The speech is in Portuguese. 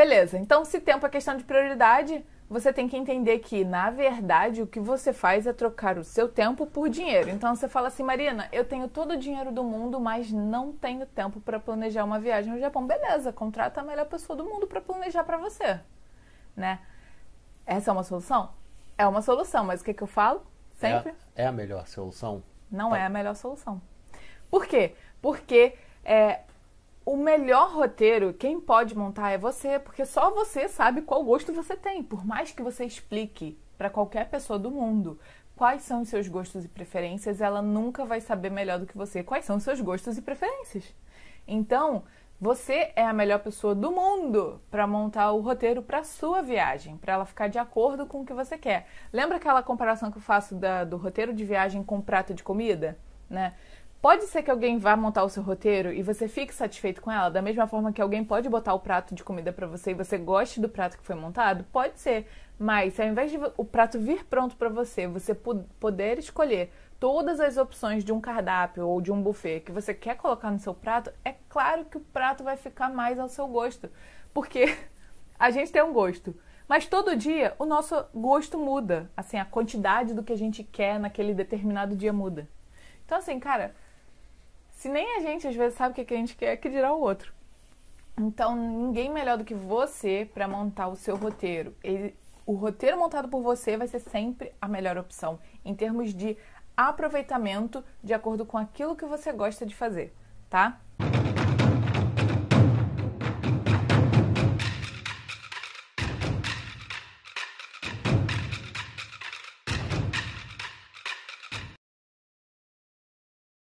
Beleza, então se tempo é questão de prioridade, você tem que entender que, na verdade, o que você faz é trocar o seu tempo por dinheiro. Então você fala assim, Marina, eu tenho todo o dinheiro do mundo, mas não tenho tempo para planejar uma viagem ao Japão. Beleza, contrata a melhor pessoa do mundo para planejar para você, né? Essa é uma solução? É uma solução, mas o que, que eu falo? Sempre? É, é a melhor solução? Não tá. é a melhor solução. Por quê? Porque é, o melhor roteiro, quem pode montar é você, porque só você sabe qual gosto você tem. Por mais que você explique para qualquer pessoa do mundo quais são os seus gostos e preferências, ela nunca vai saber melhor do que você quais são os seus gostos e preferências. Então, você é a melhor pessoa do mundo para montar o roteiro para sua viagem, para ela ficar de acordo com o que você quer. Lembra aquela comparação que eu faço da, do roteiro de viagem com prato de comida, né? Pode ser que alguém vá montar o seu roteiro e você fique satisfeito com ela, da mesma forma que alguém pode botar o prato de comida para você e você goste do prato que foi montado? Pode ser, mas se ao invés de o prato vir pronto para você, você poder escolher todas as opções de um cardápio ou de um buffet que você quer colocar no seu prato, é claro que o prato vai ficar mais ao seu gosto, porque a gente tem um gosto. Mas todo dia o nosso gosto muda, assim, a quantidade do que a gente quer naquele determinado dia muda. Então, assim, cara, se nem a gente às vezes sabe o que a gente quer, que dirá o outro. Então, ninguém melhor do que você para montar o seu roteiro. Ele, o roteiro montado por você vai ser sempre a melhor opção em termos de aproveitamento de acordo com aquilo que você gosta de fazer, tá?